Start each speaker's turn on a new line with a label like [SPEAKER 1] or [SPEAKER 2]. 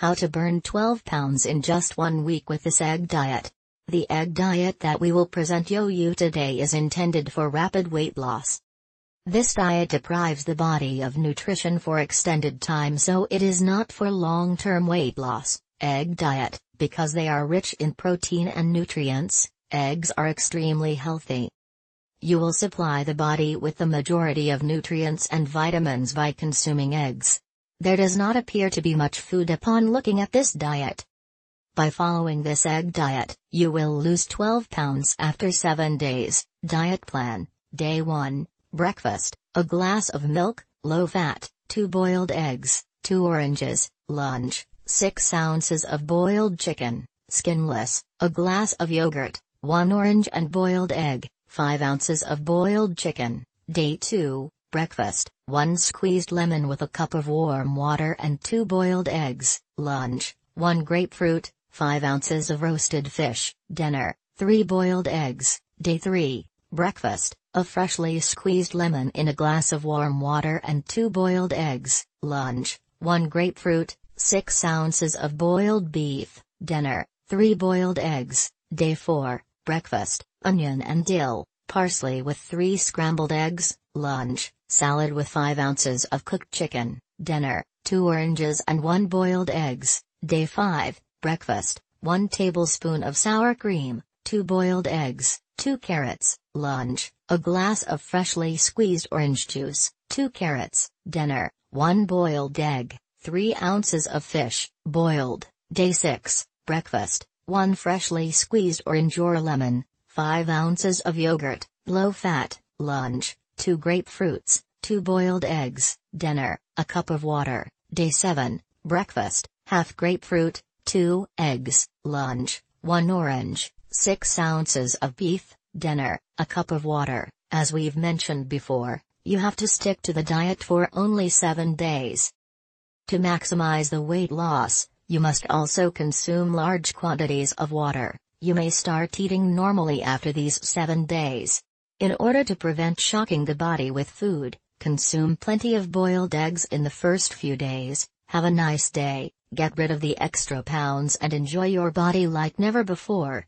[SPEAKER 1] How to burn 12 pounds in just one week with this egg diet. The egg diet that we will present you today is intended for rapid weight loss. This diet deprives the body of nutrition for extended time so it is not for long-term weight loss. Egg diet, because they are rich in protein and nutrients, eggs are extremely healthy. You will supply the body with the majority of nutrients and vitamins by consuming eggs. There does not appear to be much food upon looking at this diet. By following this egg diet, you will lose 12 pounds after 7 days. Diet plan Day 1 Breakfast A glass of milk, low fat, 2 boiled eggs, 2 oranges. Lunch 6 ounces of boiled chicken, skinless, a glass of yogurt, 1 orange and boiled egg, 5 ounces of boiled chicken. Day 2 Breakfast 1 squeezed lemon with a cup of warm water and 2 boiled eggs. Lunch 1 grapefruit, 5 ounces of roasted fish. Dinner 3 boiled eggs. Day 3 Breakfast A freshly squeezed lemon in a glass of warm water and 2 boiled eggs. Lunch 1 grapefruit, 6 ounces of boiled beef. Dinner 3 boiled eggs. Day 4 Breakfast Onion and dill, parsley with 3 scrambled eggs. Lunch salad with 5 ounces of cooked chicken, dinner, 2 oranges and 1 boiled eggs, day 5, breakfast, 1 tablespoon of sour cream, 2 boiled eggs, 2 carrots, lunch, a glass of freshly squeezed orange juice, 2 carrots, dinner, 1 boiled egg, 3 ounces of fish, boiled, day 6, breakfast, 1 freshly squeezed orange or lemon, 5 ounces of yogurt, low fat, lunch, 2 grapefruits, 2 boiled eggs, dinner, a cup of water, day 7, breakfast, half grapefruit, 2 eggs, lunch, 1 orange, 6 ounces of beef, dinner, a cup of water. As we've mentioned before, you have to stick to the diet for only 7 days. To maximize the weight loss, you must also consume large quantities of water. You may start eating normally after these 7 days. In order to prevent shocking the body with food, consume plenty of boiled eggs in the first few days, have a nice day, get rid of the extra pounds and enjoy your body like never before.